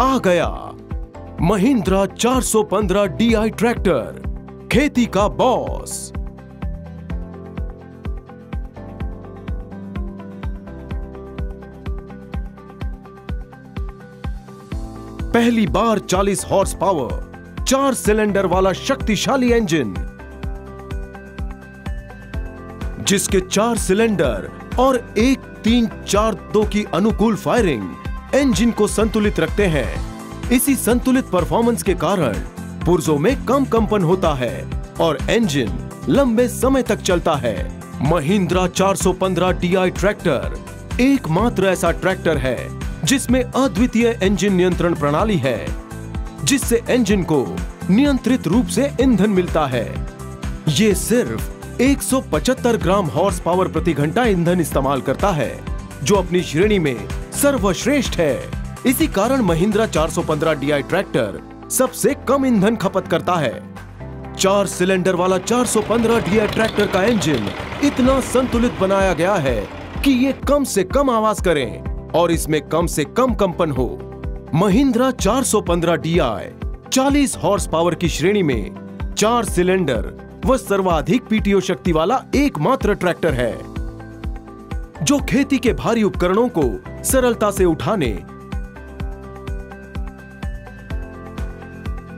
आ गया। Mahindra 415 DI tractor, खेती का बॉस। पहली बार 40 हॉर्स पावर चार सिलेंडर वाला शक्तिशाली इंजन जिसके चार सिलेंडर और एक तीन चार दो की अनुकूल फायरिंग इंजन को संतुलित रखते हैं। इसी संतुलित परफॉर्मेंस के कारण पुर्जों में कम कंपन होता है और इंजन लंबे समय तक चलता है। महिंद्रा 415 डीआई ट्रैक्टर एकमात्र ऐसा ट्रैक्टर है, जिसमें अद्वितीय इंजन नियंत्रण प्रणाली है, जिससे इंजन को नियंत्रित रूप से ईंधन मिलता है। ये सिर्फ़ 175 ग्राम हॉर्स पावर प्रति घंटा ईंधन इस्तेमाल करता है, जो अपनी श्रेणी में सर्वश्रेष्ठ है। इसी कारण महिंद्रा 415 डीआई ट्रैक्टर सबसे कम ईंधन खपत करता है। चार सिलेंडर वाला 415 डीआई ट्रैक्टर का इंजन इतना संतुलित बनाया गया है कि ये कम से कम आवाज़ करें और इसमें कम से कम कंपन हो। महिंद्रा 415 डीआई 40 हॉर्स पावर की श्रेणी में चार सिलेंडर व सर्वाधिक पीटीओ शक्ति वाला एकमात्र ट्रैक्टर है। जो खेती के भारी उपकरणों को सरलता से उठाने,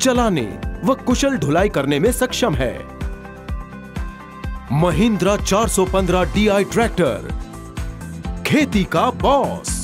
चलाने व कुशल ढुलाई करने में सक्षम है। महिंद्रा 415 डीआई ट्रैक्टर, खेती का बॉस।